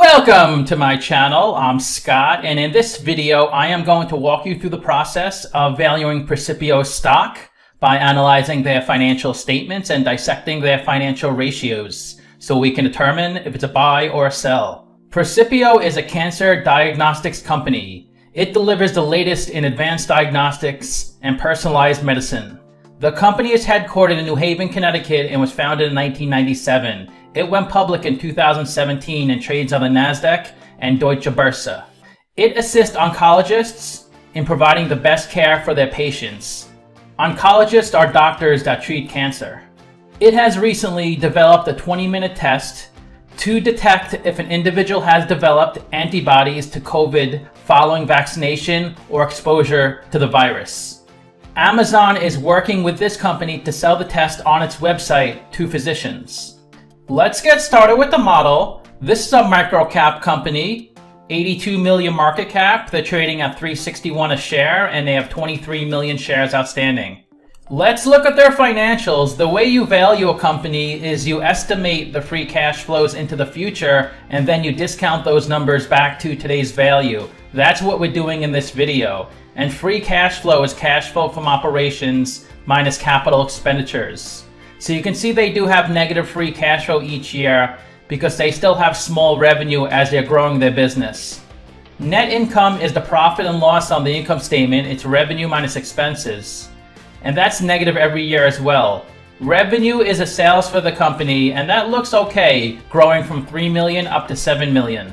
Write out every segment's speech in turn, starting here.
Welcome to my channel. I'm Scott, and in this video, I am going to walk you through the process of valuing Precipio stock by analyzing their financial statements and dissecting their financial ratios so we can determine if it's a buy or a sell. Precipio is a cancer diagnostics company. It delivers the latest in advanced diagnostics and personalized medicine. The company is headquartered in New Haven, Connecticut and was founded in 1997. It went public in 2017 and trades on the NASDAQ and Deutsche Börse. It assists oncologists in providing the best care for their patients. Oncologists are doctors that treat cancer. It has recently developed a 20 minute test to detect if an individual has developed antibodies to COVID following vaccination or exposure to the virus. Amazon is working with this company to sell the test on its website to physicians. Let's get started with the model. This is a micro-cap company, 82 million market cap. They're trading at 361 a share and they have 23 million shares outstanding. Let's look at their financials. The way you value a company is you estimate the free cash flows into the future and then you discount those numbers back to today's value. That's what we're doing in this video. And free cash flow is cash flow from operations minus capital expenditures. So you can see they do have negative free cash flow each year because they still have small revenue as they're growing their business. Net income is the profit and loss on the income statement. It's revenue minus expenses. And that's negative every year as well. Revenue is a sales for the company and that looks okay, growing from 3 million up to 7 million.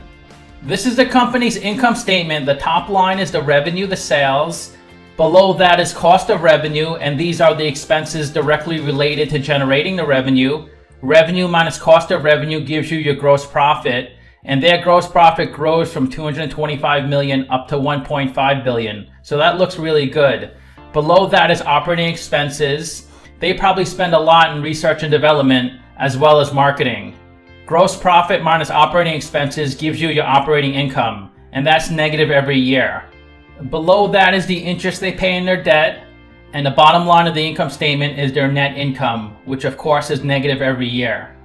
This is the company's income statement. The top line is the revenue, the sales, Below that is cost of revenue, and these are the expenses directly related to generating the revenue. Revenue minus cost of revenue gives you your gross profit, and their gross profit grows from 225 million up to 1.5 billion. So that looks really good. Below that is operating expenses. They probably spend a lot in research and development as well as marketing. Gross profit minus operating expenses gives you your operating income, and that's negative every year. Below that is the interest they pay in their debt. And the bottom line of the income statement is their net income, which of course is negative every year.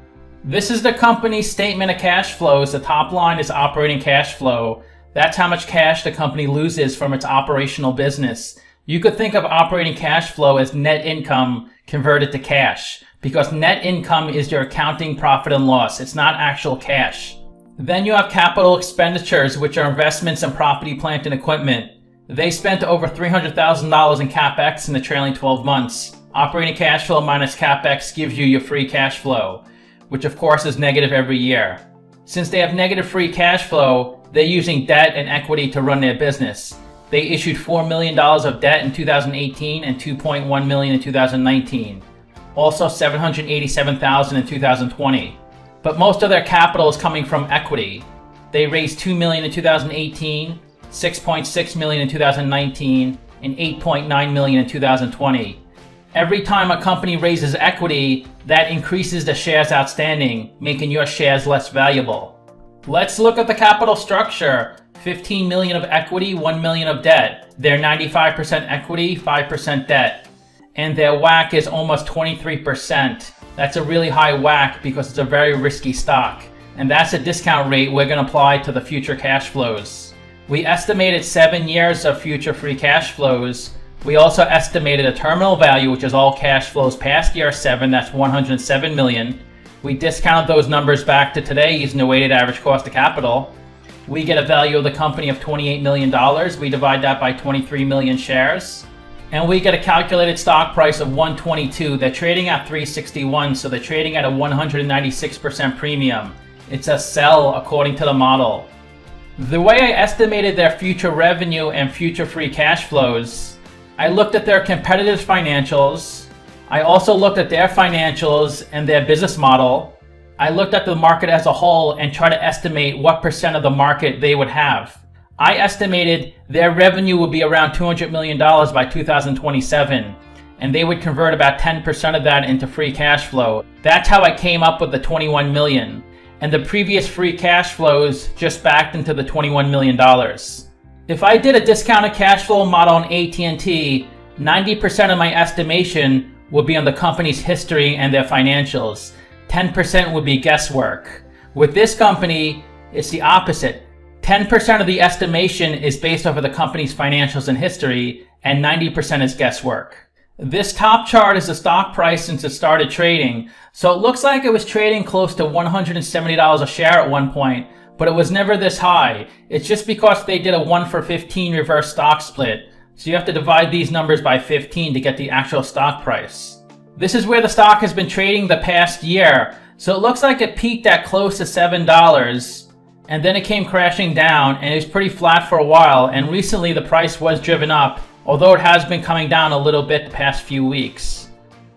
This is the company's statement of cash flows. The top line is operating cash flow. That's how much cash the company loses from its operational business. You could think of operating cash flow as net income converted to cash because net income is your accounting profit and loss. It's not actual cash. Then you have capital expenditures, which are investments in property, plant, and equipment. They spent over $300,000 in capex in the trailing 12 months. Operating cash flow minus capex gives you your free cash flow, which of course is negative every year. Since they have negative free cash flow, they're using debt and equity to run their business. They issued $4 million of debt in 2018 and 2.1 million in 2019. Also 787,000 in 2020. But most of their capital is coming from equity. They raised 2 million in 2018, 6.6 million in 2019, and 8.9 million in 2020. Every time a company raises equity, that increases the shares outstanding, making your shares less valuable. Let's look at the capital structure. 15 million of equity, 1 million of debt. They're 95% equity, 5% debt. And their WACC is almost 23%. That's a really high WACC because it's a very risky stock. And that's a discount rate we're going to apply to the future cash flows. We estimated seven years of future free cash flows. We also estimated a terminal value, which is all cash flows past year seven, that's 107 million. We discount those numbers back to today using the weighted average cost of capital. We get a value of the company of $28 million. We divide that by 23 million shares. And we get a calculated stock price of 122. They're trading at 361, so they're trading at a 196% premium. It's a sell according to the model. The way I estimated their future revenue and future free cash flows, I looked at their competitive financials. I also looked at their financials and their business model. I looked at the market as a whole and tried to estimate what percent of the market they would have. I estimated their revenue would be around $200 million by 2027, and they would convert about 10% of that into free cash flow. That's how I came up with the 21 million and the previous free cash flows just backed into the $21 million. If I did a discounted cash flow model on AT&T, 90% of my estimation would be on the company's history and their financials. 10% would be guesswork. With this company, it's the opposite. 10% of the estimation is based off of the company's financials and history, and 90% is guesswork. This top chart is the stock price since it started trading, so it looks like it was trading close to $170 a share at one point, but it was never this high. It's just because they did a 1 for 15 reverse stock split, so you have to divide these numbers by 15 to get the actual stock price. This is where the stock has been trading the past year, so it looks like it peaked at close to $7, and then it came crashing down, and it was pretty flat for a while, and recently the price was driven up, although it has been coming down a little bit the past few weeks.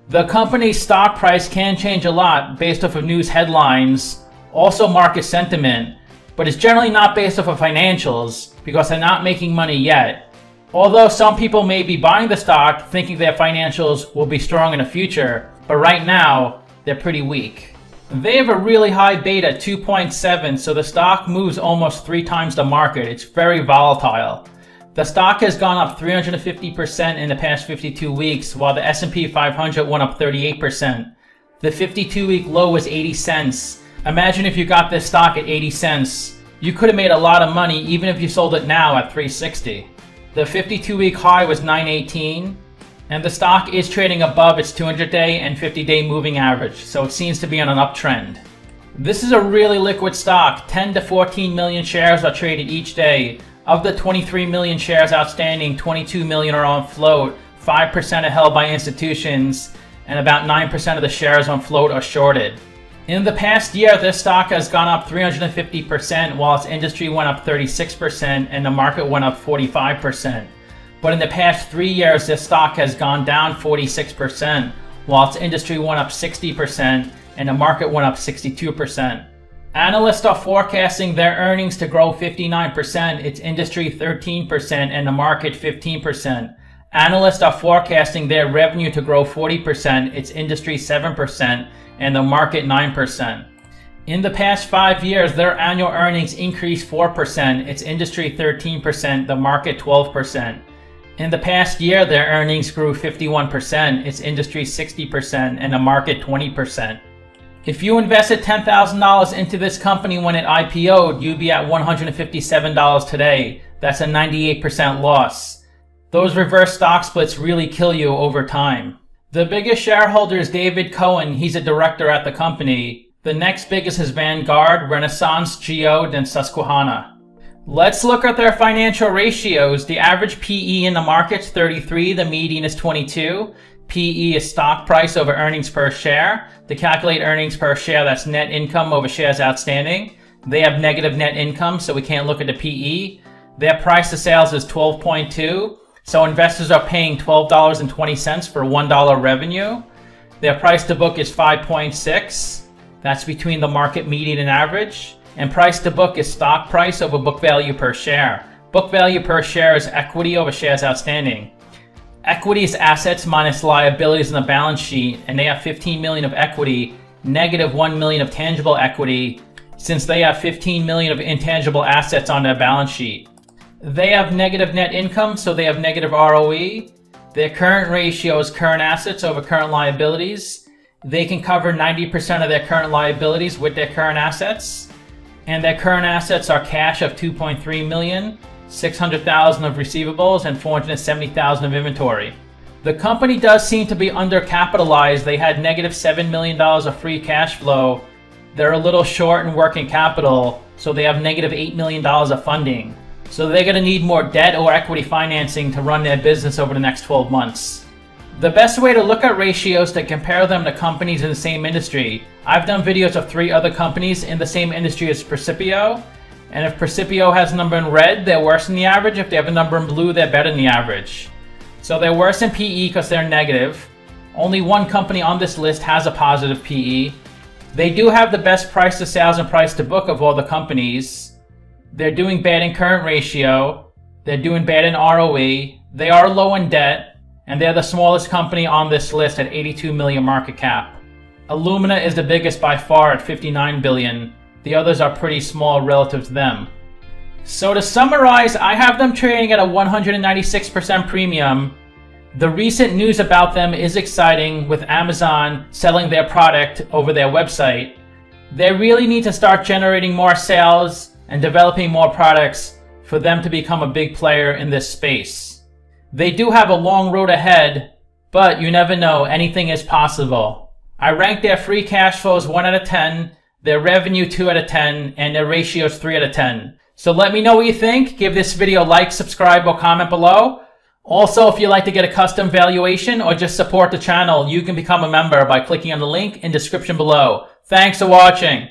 The company's stock price can change a lot based off of news headlines, also market sentiment, but it's generally not based off of financials because they're not making money yet. Although some people may be buying the stock thinking their financials will be strong in the future, but right now, they're pretty weak. They have a really high beta, 2.7, so the stock moves almost three times the market. It's very volatile. The stock has gone up 350% in the past 52 weeks, while the S&P 500 went up 38%. The 52-week low was 80 cents. Imagine if you got this stock at 80 cents. You could have made a lot of money even if you sold it now at 360. The 52-week high was 918, and the stock is trading above its 200-day and 50-day moving average, so it seems to be on an uptrend. This is a really liquid stock. 10 to 14 million shares are traded each day. Of the 23 million shares outstanding, 22 million are on float, 5% are held by institutions, and about 9% of the shares on float are shorted. In the past year, this stock has gone up 350%, while its industry went up 36% and the market went up 45%. But in the past three years, this stock has gone down 46%, while its industry went up 60% and the market went up 62%. Analysts are forecasting their earnings to grow 59%, its industry 13%, and the market 15%. Analysts are forecasting their revenue to grow 40%, its industry 7%, and the market 9%. In the past five years, their annual earnings increased 4%, its industry 13%, the market 12%. In the past year, their earnings grew 51%, its industry 60%, and the market 20%. If you invested $10,000 into this company when it IPO'd, you'd be at $157 today. That's a 98% loss. Those reverse stock splits really kill you over time. The biggest shareholder is David Cohen. He's a director at the company. The next biggest is Vanguard, Renaissance, Geode, and Susquehanna. Let's look at their financial ratios. The average PE in the market's 33, the median is 22. PE is stock price over earnings per share. To calculate earnings per share, that's net income over shares outstanding. They have negative net income, so we can't look at the PE. Their price to sales is 12.2, so investors are paying $12.20 for $1 revenue. Their price to book is 5.6. That's between the market median and average. And price to book is stock price over book value per share. Book value per share is equity over shares outstanding. Equity is assets minus liabilities in the balance sheet, and they have 15 million of equity, negative 1 million of tangible equity, since they have 15 million of intangible assets on their balance sheet. They have negative net income, so they have negative ROE. Their current ratio is current assets over current liabilities. They can cover 90% of their current liabilities with their current assets and their current assets are cash of 2.3 million, 600,000 of receivables, and 470,000 of inventory. The company does seem to be undercapitalized. They had negative $7 million of free cash flow. They're a little short in working capital, so they have negative $8 million of funding. So they're going to need more debt or equity financing to run their business over the next 12 months. The best way to look at ratios to compare them to companies in the same industry. I've done videos of three other companies in the same industry as Precipio. And if Precipio has a number in red, they're worse than the average. If they have a number in blue, they're better than the average. So they're worse in PE because they're negative. Only one company on this list has a positive PE. They do have the best price to sales and price to book of all the companies. They're doing bad in current ratio. They're doing bad in ROE. They are low in debt and they're the smallest company on this list at 82 million market cap. Illumina is the biggest by far at 59 billion. The others are pretty small relative to them. So to summarize, I have them trading at a 196% premium. The recent news about them is exciting with Amazon selling their product over their website. They really need to start generating more sales and developing more products for them to become a big player in this space. They do have a long road ahead, but you never know, anything is possible. I rank their free cash flows 1 out of 10, their revenue 2 out of 10, and their ratios 3 out of 10. So let me know what you think. Give this video a like, subscribe, or comment below. Also, if you'd like to get a custom valuation or just support the channel, you can become a member by clicking on the link in description below. Thanks for watching.